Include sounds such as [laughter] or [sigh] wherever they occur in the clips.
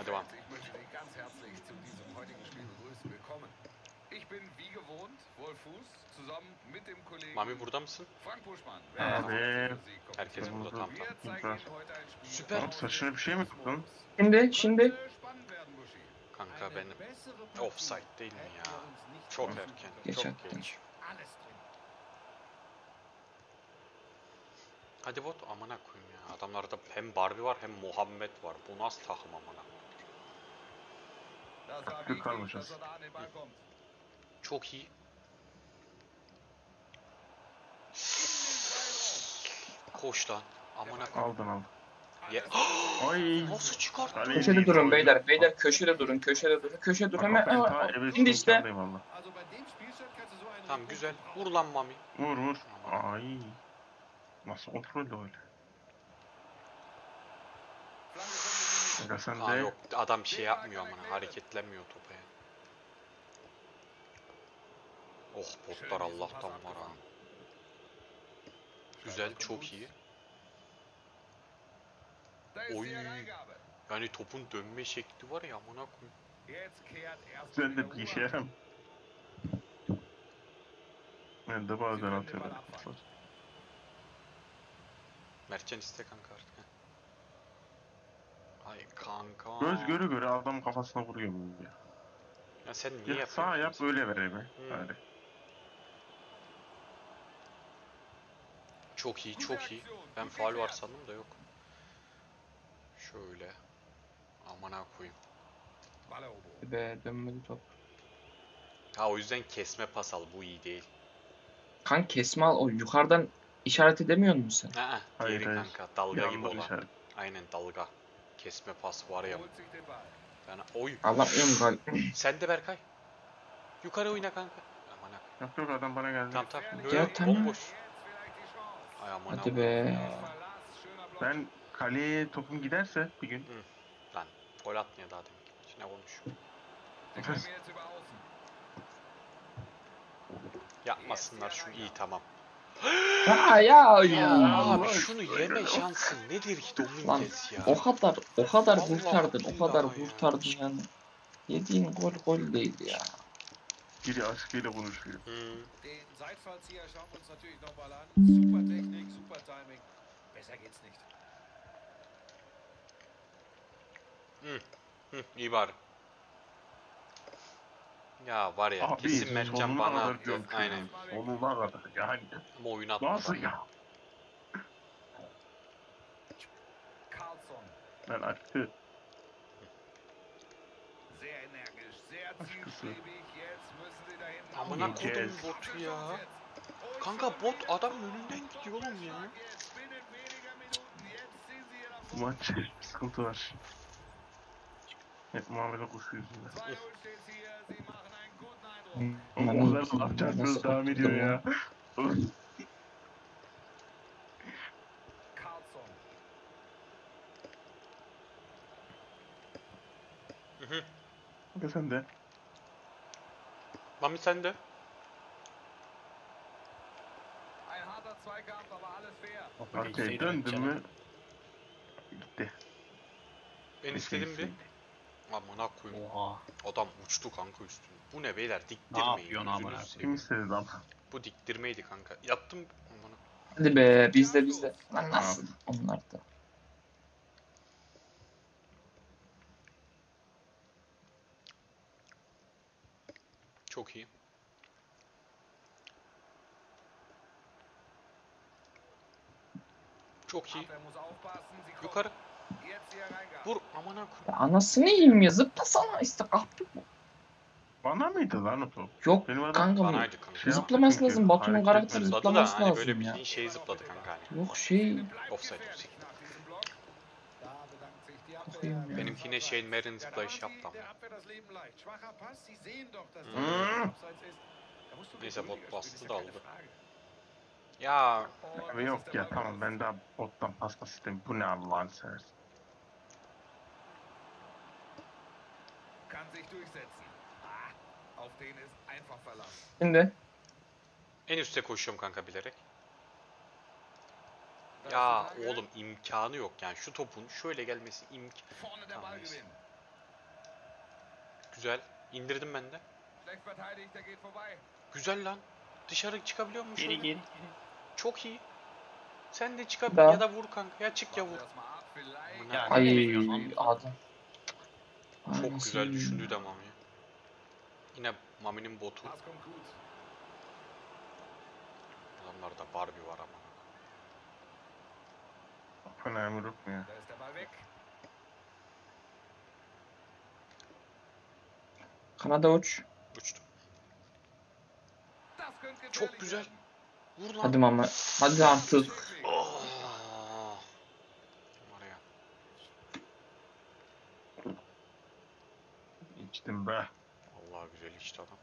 Hadi bakalım. Ich möchte Sie ganz herzlich zu diesem heutigen Spiel begrüßen. Willkommen. Ich bin wie gewohnt Wolf Fuß zusammen mit dem Kollegen Mami burada mısın? Frank Buschmann. Abi. Herkes burada ein Spiel Süper. Oğlum saçına bir şey mi tuttun? Şimdi şimdi. Kanka benim offside değil mi ya? Çok erken. Geç Çok attın. geç. Hadi bot amına koyayım ya. Adamlarda hem Barbie var hem Muhammed var. Bu nasıl takım amına? Das Ball kommt. Çok iyi. Koş lan. Amına. Aldın aldın. Ye [gasps] Ay. Nasıl çıkarttı? Kale- köşede durun beyler. Beyler köşede durun. Köşede durun. Köşede durun. Hemen. Şimdi işte. Tamam güzel. Vur lan Mami. Vur vur. Ay. Nasıl kontrol öyle? Aga sen Aa de yok adam şey yapmıyor amına. Hareketlenmiyor topa ya. Oh botlar Allah'tan var ha. Güzel çok iyi. Hereingabe. Yani topun dönme şekli var ya amına sen de bir işe yaram. Ben de bazen atıyorum. Mertcan iste kanka artık. Ha. Ay kanka. Göz göre göre adam kafasına vuruyor bu ya. Ya sen niye Ya yapıyorsun? sağ yap bunu? öyle ver eve. Hmm. Hadi. Çok iyi çok iyi. Aktion, Ben faul var sandım da yok. Şöyle. Amına koyayım. Be dönmedi top. Ha o yüzden kesme pas al bu iyi değil. Kan kesme al. O yukarıdan işaret edemiyor musun sen? Hayır, diğeri hayır. kanka dalga gibi olan. işaret. Aynen dalga. Kesme pas var ya. Ben oy. Alamıyorum gal. Sen de Berkay. Yukarı oyna kanka. Amına. Yok yok adam bana geldi. Tamam tamam. Böyle Ya tamam. bomboş. Ay amına. Hadi be. ya. Ben kaleye topum giderse bir gün Lan gol atmıyor daha demin. Ne olmuş? Yapmasınlar şunu iyi tamam. Ha ya. Ya abi şunu yeme şansın nedir ki Dominguez ya? O kadar o kadar Allah kurtardın. O kadar billahi ya. kurtardın yani. Yediğin gol gol değil ya. biri aşkıyla konuşuyor. Hmm. Den Seitfallzieher schauen wir uns natürlich nochmal an. Super Technik, super Timing. Besser geht's nicht. Hı, iyi bari. Ya var ya Abi kesin Mertcan sonuna bana kadar attı. gömdü. Aynen. Sonuna kadar yani. Ama oyun atmadı. Nasıl ya? Carlson. Ben aşkı. Sehr energisch, sehr zielstrebig. Jetzt müssen sie da hinten Amına Yes. botu ya. Kanka bot adamın önünden gidiyor oğlum ya. Jetzt binnen weniger Minuten. Jetzt ziehen sie hier nach Bu maç sıkıntı var. Hep muamele kuşu yüzünden. 2-0 steht hier. Sie machen Eindruck. O Yani kadar laf çarpıyoruz nasıl devam ediyor ya. Carlson. Hadi sen de. Mami sen de. Ein harter Zweikampf, aber alles fair. Arkaya döndün mü? Gitti. Ben istedim bir. Amına koyayım. Oha. Adam uçtu kanka üstüne. Bu ne beyler Ne diktirmeyin. yapıyorsun amına lan? Bu diktirmeydi kanka. Yattım. Amına. Hadi be bizde bizde. Lan nasıl onlar da. Çok iyi. Çok iyi. Yukarı. Vur. Amına. Ya anasını yiyeyim ya zıplasana işte kahpe bu. Bana mıydı lan o top? Yok Benim adam kanka Banaydı kanka. Şey zıplaması yaptı çünkü, lazım. Batu'nun hareket karakteri etmedi. Zıpladı da zıplaması hani böyle lazım ya. bildiğin şey zıpladı kanka hani. Yok şey Offside, die Abwehr. Bakayım ya. Benimkine Shane Merrin Ja, da zıplayış macht yaptı ama. du Neyse, bot bastı da aldı. Ya Abi yok ya tamam ben daha bottan pasma sistemi. Bu ne Allah'ın seversen. Durchsetzen. Ah, auf den ist einfach Verlass. Şimdi en üste koşuyorum kanka bilerek. Ya oğlum imkanı yok yani şu topun şöyle gelmesi imk. Tamam. Güzel. İndirdim ben de. Güzel lan. Dışarı çıkabiliyor musun? Geri geri. Çok iyi. Sen de çıkab Da. ya da vur kanka. Ya çık ya vur. Ya, Ay adam. Çok Anasını güzel düşündü de Mami. Yine Mami'nin botu. Adamlarda Barbie var ama. Önemli weg. Kanada uç. Uçtum. Çok güzel. Vur lan. Hadi mama. Hadi artık. Oh. Var ya. İçtim be. Allah güzel işte adam.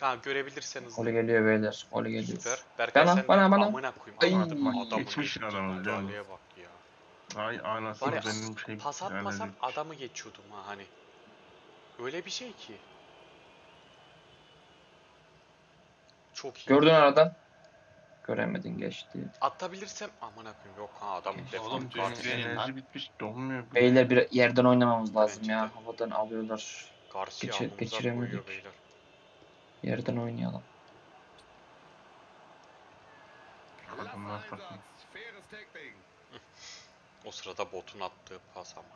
Kanka görebilirseniz. Gol geliyor beyler. Gol geliyor. Süper. Berkay Bana, sen de bana, bana. amına koyayım. Ay. Adamın- adamın geçmiş adamı müdahaleye bak ya. Ay anası Var ya benim şey. pas atmasam yani- adamı geçiyordum ha hani. Öyle bir şey ki. Çok iyi. Gördün aradan. Göremedin geçti. Atabilirsem amına koyayım yok ha adam Oğlum, defans Oğlum, Garcia- lan. Enerji bitmiş donmuyor. bu. Beyler bir yerden oynamamız lazım Bence ya. de. Havadan alıyorlar. Garcia Geçir- alnımıza geçiremedik. koyuyor beyler. Yerden oynayalım. Adamlar. [laughs] O sırada botun attığı pas ama.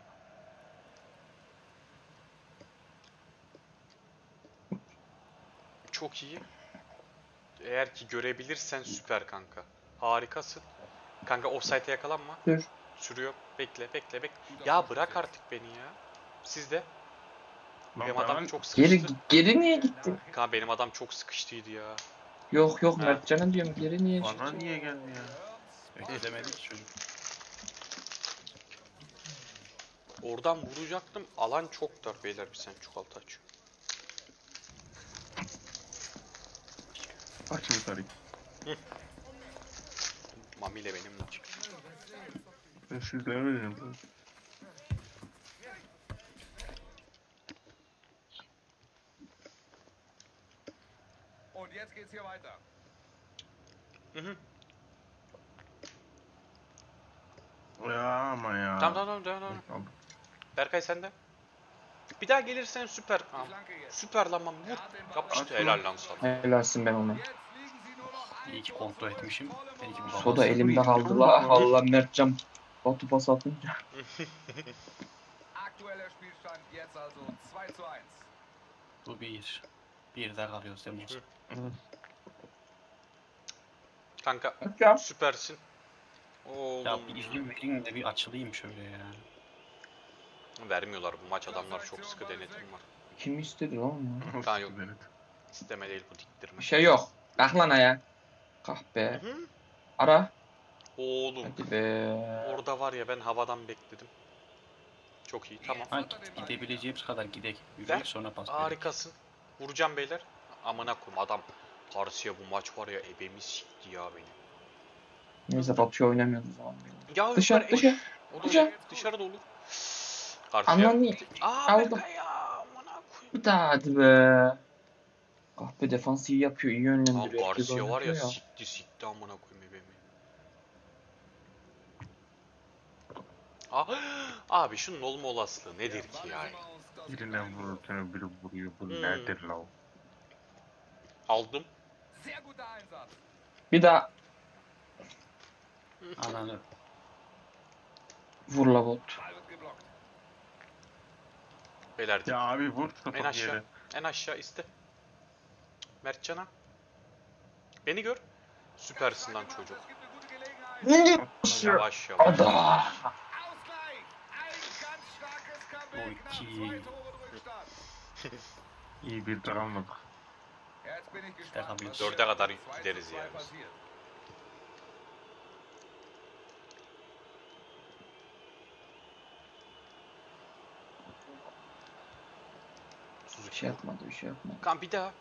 Çok iyi. Eğer ki görebilirsen süper kanka. Harikasın. Kanka offside'e yakalanma. Dur. Sürüyor. Bekle bekle bekle. Ya bırak artık beni ya. Siz de. Lan Benim ben- adam çok sıkıştı. Geri geri niye gitti? Kanka benim adam çok sıkıştıydı ya. Yok yok Ha. Mertcan'a diyorum geri niye Bana çıktı? niye geldi ya? Beklemedik [laughs] çocuk. Oradan vuracaktım. Alan çok dar beyler bir sen çikolata açıyor. Aç yukarı. Mami ile benimle. Ben sizlere veririm. Und jetzt geht's hier weiter. Hı. Ya ama ya. Tamam tamam tamam tamam. Tamam. Berkay sen de. Bir daha gelirsen süper. Tamam. Süper lan Mami vur. Yapıştı helal lan sana. Helalsin ben ona. İyi ki kontrol etmişim. Belki Moral. bu Soda elimde kaldı la. Allah Mertcan. Batu pas atınca. Aktueller Spielstand jetzt also 2 zu 1. Bu bir. Bir daha kalıyoruz. Hı. Kanka Mertcan. süpersin. Oğlum. Ya bir izin verin de bir açılayım şöyle ya. Vermiyorlar bu maç adamlar çok sıkı denetim var. Kim istedi lan onu? Kaan yok. İsteme değil bu diktirme. Bir şey yok. Kalk lan ayağa. Kahpe. Hı? Ara. Oğlum Hadi be. orada var ya ben havadan bekledim. Çok iyi tamam. Ha gidebileceğimiz kadar gidek. Ver. Yürüyek sonra pas. Harikasın. Vuracağım beyler. Amına koyayım adam. Karşıya bu maç var ya ebemi sikti ya beni. Neyse Batu'yu oynamıyoruz o zaman. Ya Dışarı yukarı- dışarı. Da dışarı. olur. Dışarıda olur. Karşıya. Aman iyi. Aa Aldım. Berkay ya. Amına koyayım. Bir daha hadi be. Kahpe defans iyi yapıyor. iyi yönlendiriyor. herkes Garcia var ya oynatıyor sikti sikti amına koyayım ebemi. Aa, Abi şunun olma olasılığı nedir ki yani? Birine vururken biri vuruyor. Bu Hmm. nedir la? Aldım. Bir daha Ananı. vur la bot. Beyler Ya abi vur en topu aşağı. yere. En aşağı iste. Mertcan'a. Beni gör. Süpersin lan çocuk. Gute Gelegenheit. Yavaş yavaş. Ada. [laughs] İyi bir dramadık. Dörde kadar beim 2 zu gideriz 2 yani biz. Bir şey yapmadı bir şey yapmadı. Kan bir daha.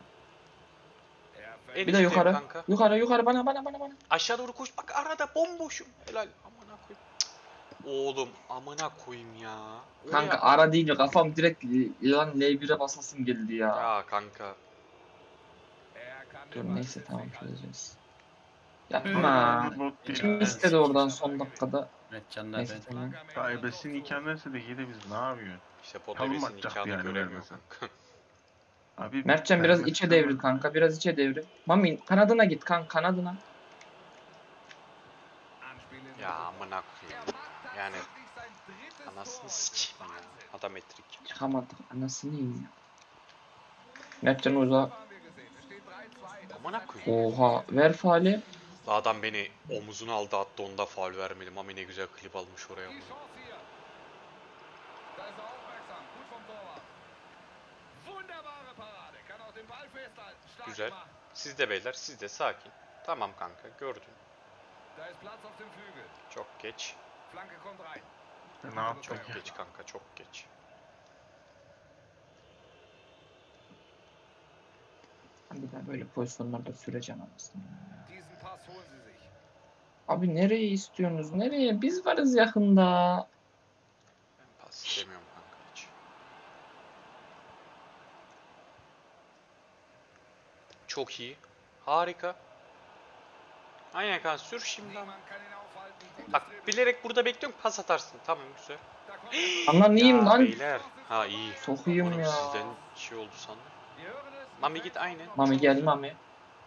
En Bir de üstteyim yukarı. Kanka. Yukarı yukarı bana bana bana bana. Aşağı doğru koş. Bak arada bomboşum. Helal. Amına koyayım. Cık. Oğlum amına koyayım ya. Oraya- Kanka ara deyince kafam direkt lan L1'e basasım geldi ya. Ya kanka. Kann Dur neyse tamam çözeceğiz. Yapma. Bot Kim istedi oradan son dakikada? Mertcan'la Neyse ben. tamam. Nikahındaysa da gide biz ne yapıyorsun? İşte Kalın Potabes'in atacak nikahını yani göremiyor vermesen. kanka. [laughs] Abi Mertcan biraz içe de devril kanka. Biraz içe devril. Mami kanadına git kan kanadına. Ya amına koyayım. Yani anasını sikeyim ya. Adam metrik. Çıkamadık. Anasını yiyeyim ya. Mertcan uza. Haben wir gesehen. Es steht 3-2. Das Amına koyayım. Oha. Ver faali. La Adam beni omuzuna aldı attı onda faul vermedim. Mami ne güzel klip almış oraya. Die Güzel. Siz de beyler siz de sakin. Tamam kanka gördün. Çok geç. Ne yapacak Çok geç kanka çok geç. Ben bir daha böyle pozisyonlarda süreceğim anasını. Abi nereye istiyorsunuz? Nereye? Biz varız yakında. Ben pas istemiyorum kanka hiç. Çok iyi. Harika. Aynen kanka sür şimdi ama. Bak bilerek burada bekliyorum pas atarsın. Tamam güzel. [gasps] Neyim Ya lan? beyler. Ha iyi. Sokayım Oğlum ya. sizden şey oldu sandım. Mami git aynı. Mami gel Mami.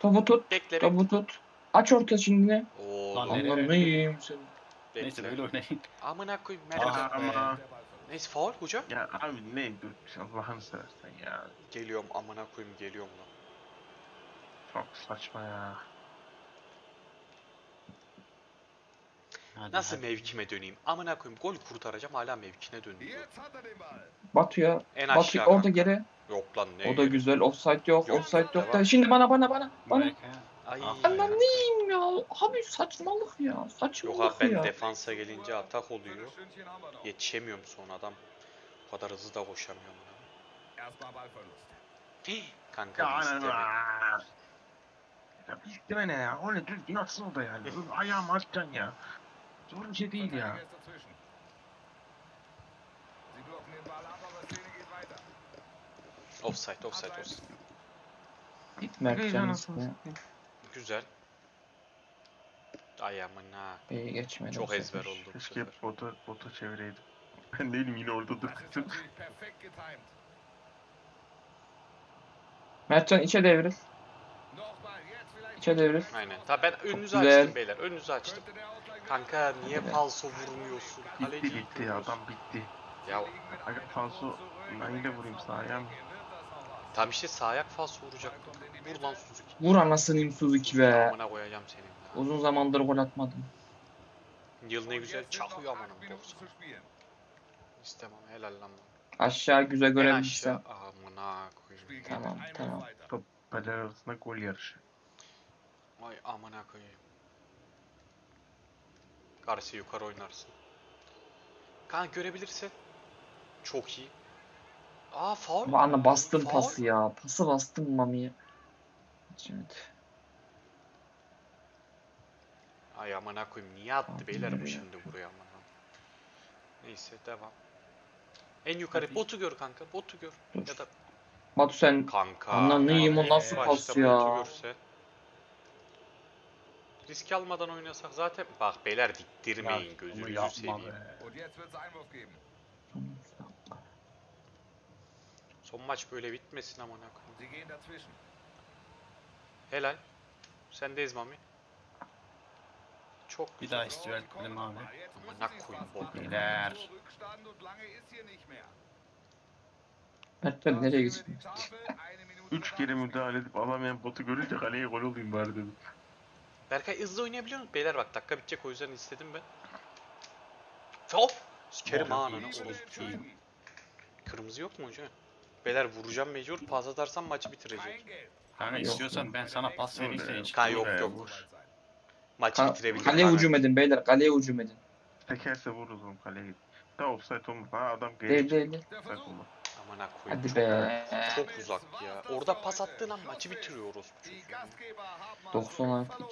Topu tut. Bekle bekle. Topu tut. Aç orta şimdi. Oğlum Lan nereye? Anlan neyim sen? Neyse böyle bekle. oynayın. Amına koyayım Ball verloren. Neyse faul hocam. ya abi ne Allah'ını seversen ya. Geliyorum amına koyayım geliyorum lan. Çok saçma ya. Hadi, Nasıl hadi. mevkime döneyim? Amına koyayım gol kurtaracağım hala mevkine dönüyor. Jetzt hat er den Ball. Batu ya. En Batu aşağı. orada kanka. geri. Yok lan ne? O da güzel. Offside yok. Yok, Offside yok da. Şimdi bana bana bana. Bana. Berke. Ay. Ah, Anlan neyim ya? Abi saçmalık ya. Yok Saçmalık abi ben ya. defansa gelince atak oluyor. Yetişemiyorum sonra adam. O kadar hızlı da koşamıyorum. Hii, Kanka isteme. Ya bir isteme ne ya? O ne düzgün atsın da yani. Ayağımı açacaksın ya. Zor bir şey değil ya. Offside offside offside. Mertcan. Güzel. Ay amına. B'ye geçmedi. Çok ezber oldu Keşke bota, bota çevireydim. [laughs] Ben değilim yine orada durdum. Mertcan içe devril. Devril. Aynen. Ta ben önünüzü Güzel. açtım beyler. Önünüzü açtım. Kanka niye Evet. falso vurmuyorsun? Bitti Kaleci bitti ya adam bitti. Ya Aga falso neyle vurayım sahaya mı? tam işte sağ ayak falso vuracaktım. Vur lan Suzuki. Vur anasını Suzuki be. Amına koyacağım senin. ya. Uzun zamandır gol atmadım. Yıl ne güzel çakıyor amanım 90. İstemem helal lan. Aşağı güzel En görebilirsen. aşağı. Amına koyayım. Tamam, tamam. Beler arasında gol yarışı. Ay amına koyayım. Garcia yukarı oynarsın. Kan görebilirsin. Çok iyi. Aa faul. Ama ana bastın Faul. pası ya. Pası bastın Mami'ye. Evet. Ay amına koyayım niye attı Abi beyler bu şimdi buraya amına. Neyse devam. En yukarı botu gör kanka botu gör. Dur. Ya da Batu sen kanka. Anlam neyim o nasıl pas botu ya? görse. Risk almadan oynasak zaten bak beyler diktirmeyin Bunu gözünüzü yapma seveyim. be. Son maç böyle bitmesin amına koyayım. Helal. Sendeyiz Mami. Çok Bir daha istiyor benim abi. Amına koyayım, bok. Beyler. Da nereye gitsin? die Tafel. Eine Minute Üç kere müdahale edip alamayan botu görünce kaleye gol olayım bari dedim. Berkay hızlı oynayabiliyor musun? Beyler bak dakika bitecek o yüzden istedim ben. Of! Sikerim ananı Spiele orospu çocuğu. entscheiden. Kırmızı yok mu hocam? Beyler vuracağım mecbur. Pas atarsam maçı bitirecek. Kanka Yok. istiyorsan ben sana pas vereyim sen hiç. Kan yok yok. Maçı Ka- bitirebilir. kaleye kanka. hücum edin beyler. Kaleye hücum edin. Tekerse vururuz oğlum kaleye git. Da offside olmaz. Ha adam geri Değil değil değil. Offside olmaz. Amına koyayım. Hadi Çok, be. çok uzak ya. Orada pas attığın an maçı bitiriyor orospu Die çocuğu. Gastgeber haben also 90 artı verloren.